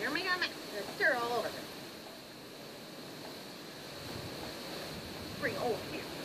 here me go mate a mess. Going to stir all over this. Bring over here.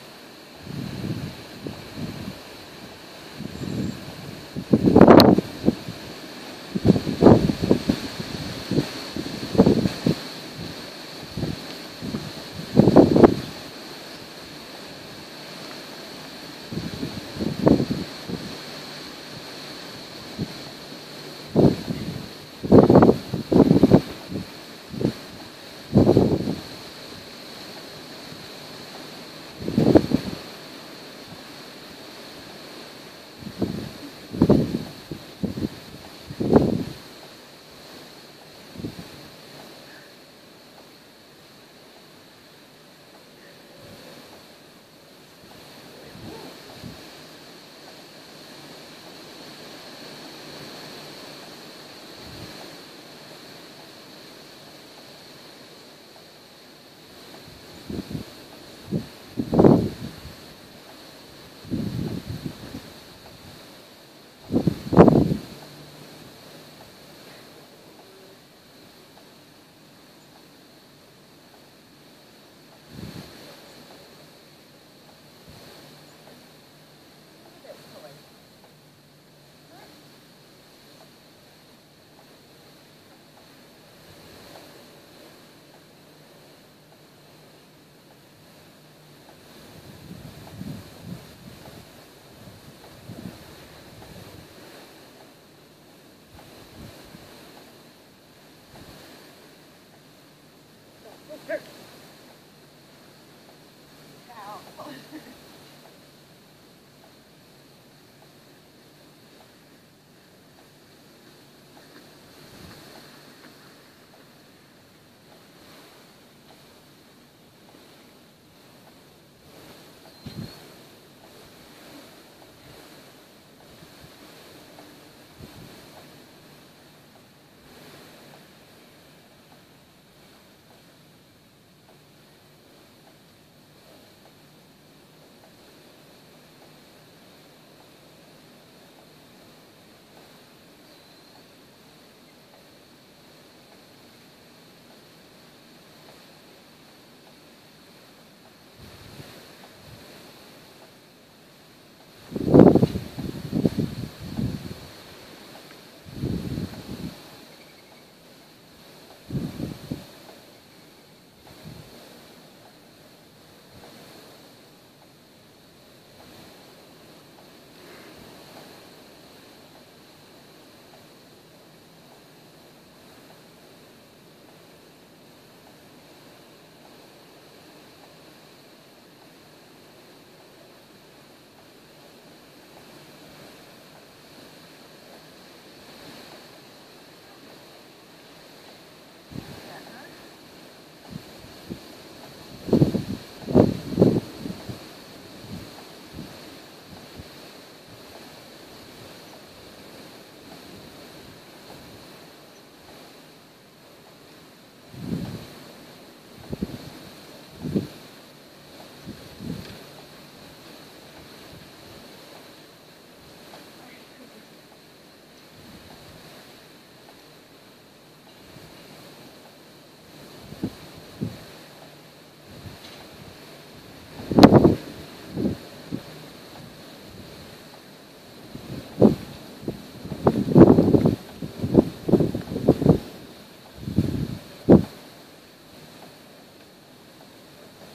Here. Ow.